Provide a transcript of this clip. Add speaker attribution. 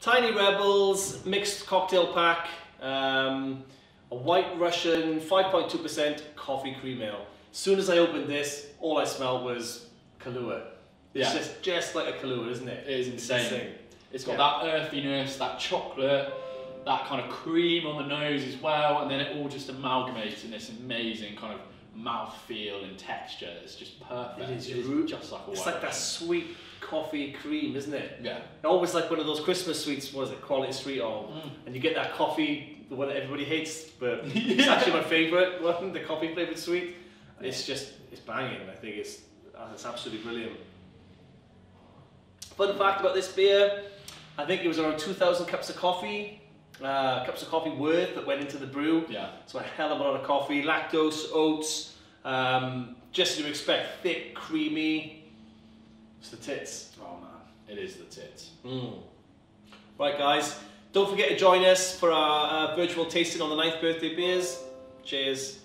Speaker 1: Tiny Rebels mixed cocktail pack, um, a White Russian 5.2% coffee cream ale. As soon as I opened this, all I smelled was Kahlua. It's
Speaker 2: Yeah.
Speaker 1: just, just like a Kahlua, isn't it?
Speaker 2: It is
Speaker 1: It's
Speaker 2: insane. It's got
Speaker 1: Yeah.
Speaker 2: that earthiness, that chocolate, that kind of cream on the nose as well, and then it all just amalgamates in this amazing kind of mouth feel and texture. It's just perfect.
Speaker 1: It is.
Speaker 2: It's just like a
Speaker 1: It's like that sweet coffee cream, isn't it?
Speaker 2: Yeah.
Speaker 1: Always like one of those Christmas sweets, what is it, Quality Street or,
Speaker 2: Mm.
Speaker 1: and you get that coffee, the one that everybody hates, but it's actually my favourite one, the coffee flavoured sweet. It's just, it's banging. I think it's, uh, it's absolutely brilliant. Fun fact about this beer, I think it was around 2,000 cups of coffee, uh, cups of coffee worth that went into the brew.
Speaker 2: Yeah.
Speaker 1: So a hell of a lot of coffee, lactose, oats, um, just as you expect, thick, creamy. It's the tits.
Speaker 2: Oh man, it is the tits.
Speaker 1: Mm. Right, guys, don't forget to join us for our uh, virtual tasting on the ninth birthday beers. Cheers.